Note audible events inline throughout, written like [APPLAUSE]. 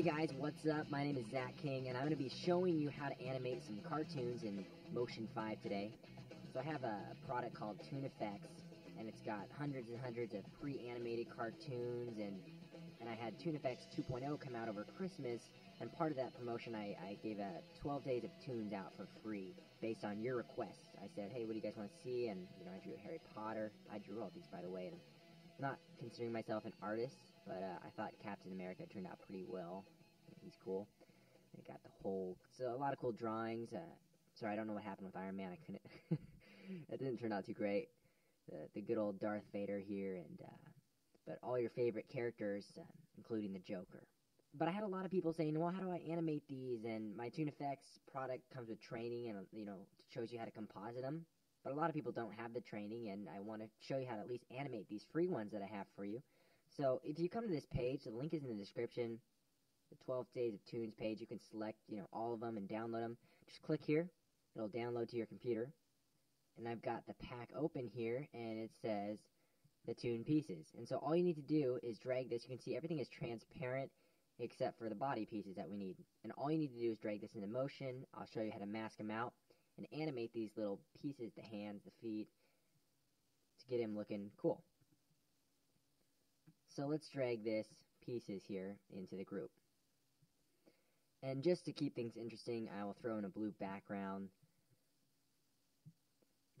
Hey guys, what's up? My name is Zach King, and I'm going to be showing you how to animate some cartoons in Motion 5 today. So I have a product called Toon Effects, and it's got hundreds and hundreds of pre-animated cartoons, and and I had Toon Effects 2.0 come out over Christmas, and part of that promotion I, I gave a 12 days of toons out for free based on your requests. I said, hey, what do you guys want to see? And you know, I drew Harry Potter. I drew all these, by the way. And not considering myself an artist, but uh, I thought Captain America turned out pretty well. He's cool. It got the whole so a lot of cool drawings. Uh, sorry, I don't know what happened with Iron Man. I couldn't. [LAUGHS] that didn't turn out too great. The the good old Darth Vader here, and uh, but all your favorite characters, uh, including the Joker. But I had a lot of people saying, "Well, how do I animate these?" And my Toon Effects product comes with training, and you know shows you how to composite them. But a lot of people don't have the training, and I want to show you how to at least animate these free ones that I have for you. So if you come to this page, the link is in the description. The 12 Days of Toons page, you can select, you know, all of them and download them. Just click here. It'll download to your computer. And I've got the pack open here, and it says the toon pieces. And so all you need to do is drag this. You can see everything is transparent except for the body pieces that we need. And all you need to do is drag this into motion. I'll show you how to mask them out and animate these little pieces, the hands, the feet, to get him looking cool. So let's drag this pieces here into the group. And just to keep things interesting, I will throw in a blue background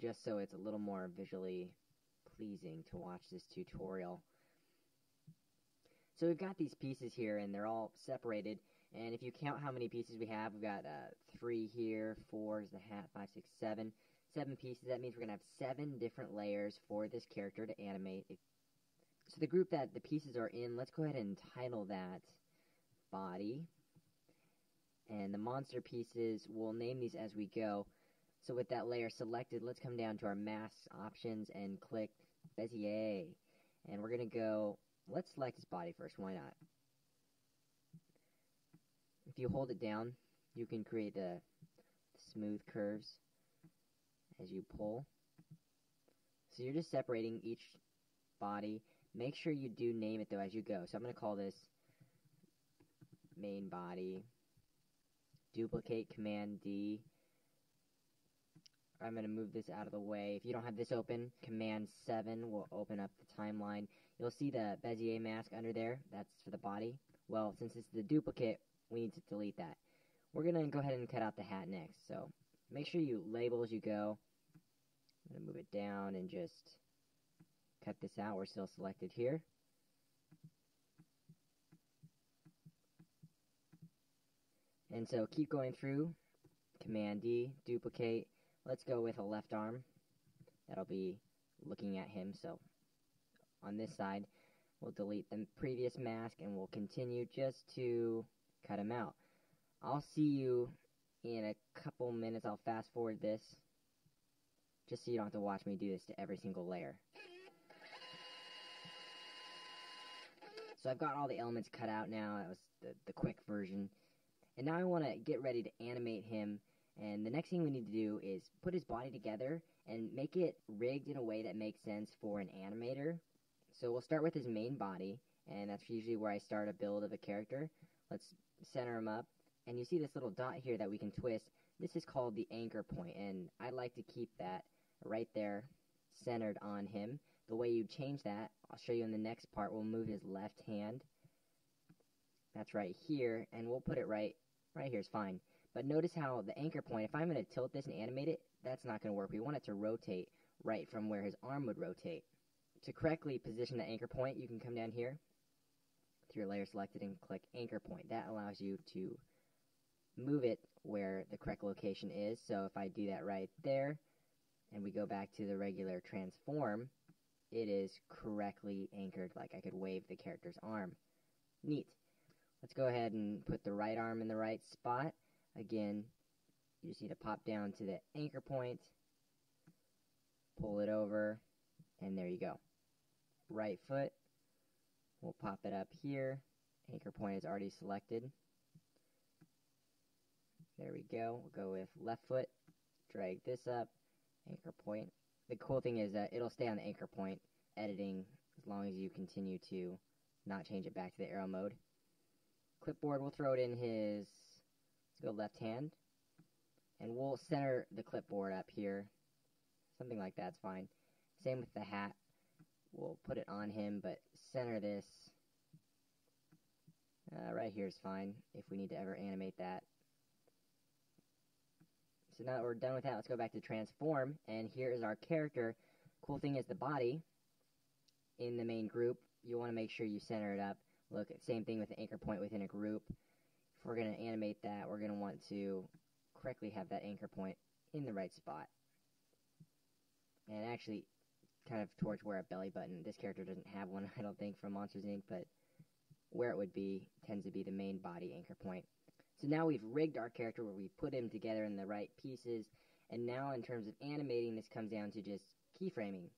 just so it's a little more visually pleasing to watch this tutorial. So we've got these pieces here and they're all separated and if you count how many pieces we have, we've got uh, three here, four is the hat, five, six, seven. Seven pieces, that means we're going to have seven different layers for this character to animate. So the group that the pieces are in, let's go ahead and title that body. And the monster pieces, we'll name these as we go. So with that layer selected, let's come down to our mask options and click Bezier. And we're going to go, let's select his body first, why not? If you hold it down, you can create the smooth curves as you pull. So you're just separating each body Make sure you do name it though as you go. So I'm going to call this main body. Duplicate Command D. I'm going to move this out of the way. If you don't have this open, Command 7 will open up the timeline. You'll see the Bezier mask under there. That's for the body. Well, since it's the duplicate, we need to delete that. We're going to go ahead and cut out the hat next. So make sure you label as you go. I'm going to move it down and just cut this out. We're still selected here. And so keep going through. Command D, duplicate. Let's go with a left arm. That'll be looking at him. So on this side, we'll delete the previous mask and we'll continue just to cut him out. I'll see you in a couple minutes. I'll fast forward this just so you don't have to watch me do this to every single layer. So I've got all the elements cut out now. That was the, the quick version. And now I want to get ready to animate him. And the next thing we need to do is put his body together and make it rigged in a way that makes sense for an animator. So we'll start with his main body, and that's usually where I start a build of a character. Let's center him up. And you see this little dot here that we can twist. This is called the anchor point, and I like to keep that right there centered on him. The way you change that, I'll show you in the next part. We'll move his left hand. That's right here, and we'll put it right, right here is fine. But notice how the anchor point, if I'm going to tilt this and animate it, that's not going to work. We want it to rotate right from where his arm would rotate. To correctly position the anchor point, you can come down here to your layer selected and click anchor point. That allows you to move it where the correct location is. So if I do that right there, and we go back to the regular transform, it is correctly anchored like I could wave the character's arm. Neat. Let's go ahead and put the right arm in the right spot. Again, you just need to pop down to the anchor point, pull it over, you go. Right foot, we'll pop it up here. Anchor point is already selected. There we go. We'll go with left foot, drag this up, anchor point. The cool thing is that it'll stay on the anchor point editing as long as you continue to not change it back to the arrow mode. clipboard, we'll throw it in his, let's go left hand. And we'll center the clipboard up here. Something like that's fine. Same with the hat. We'll put it on him, but center this. Uh, right here is fine if we need to ever animate that. So now that we're done with that, let's go back to transform. And here is our character. Cool thing is the body in the main group. You want to make sure you center it up. Look, same thing with the anchor point within a group. If we're going to animate that, we're going to want to correctly have that anchor point in the right spot. And actually, kind of towards where a belly button. This character doesn't have one, [LAUGHS] I don't think, from Monsters Inc., but where it would be tends to be the main body anchor point. So now we've rigged our character where we put him together in the right pieces, and now in terms of animating, this comes down to just keyframing.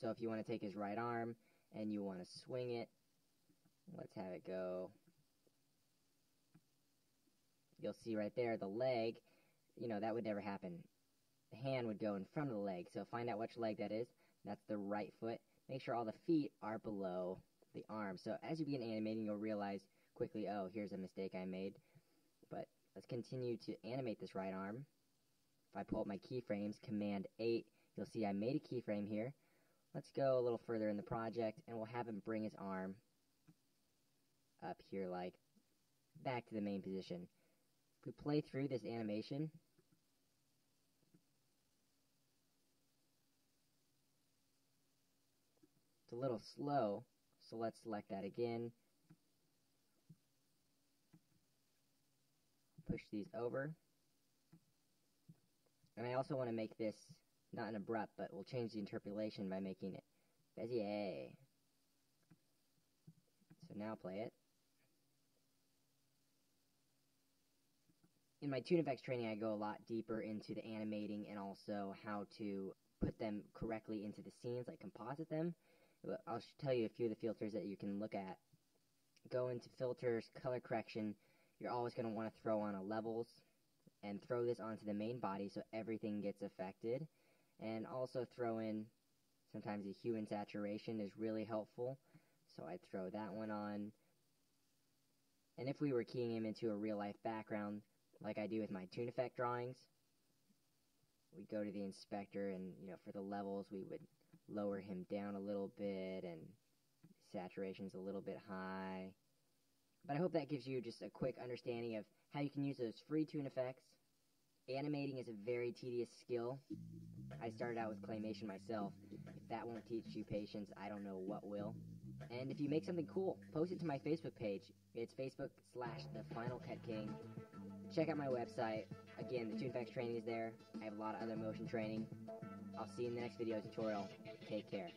So if you want to take his right arm and you want to swing it, let's have it go. You'll see right there the leg, you know, that would never happen. The hand would go in front of the leg, so find out which leg that is. That's the right foot. Make sure all the feet are below the arm. So as you begin animating, you'll realize quickly, oh, here's a mistake I made. But let's continue to animate this right arm. If I pull up my keyframes, Command 8, you'll see I made a keyframe here. Let's go a little further in the project, and we'll have him bring his arm up here like back to the main position. If we play through this animation, a little slow, so let's select that again. Push these over. And I also want to make this not an abrupt, but we'll change the interpolation by making it Bezier. So now play it. In my Effects training, I go a lot deeper into the animating and also how to put them correctly into the scenes, like composite them. I'll tell you a few of the filters that you can look at. Go into filters, color correction. You're always going to want to throw on a levels and throw this onto the main body so everything gets affected. And also throw in sometimes a hue and saturation is really helpful. So I'd throw that one on. And if we were keying him into a real life background, like I do with my Toon Effect drawings, we'd go to the inspector and, you know, for the levels we would lower him down a little bit and saturation's a little bit high. But I hope that gives you just a quick understanding of how you can use those free Toon Effects. Animating is a very tedious skill. I started out with claymation myself. If that won't teach you patience, I don't know what will. And if you make something cool, post it to my Facebook page. It's Facebook slash The Final Cut King. Check out my website. Again, the Toon Effects training is there. I have a lot of other motion training. I'll see you in the next video tutorial. Take care.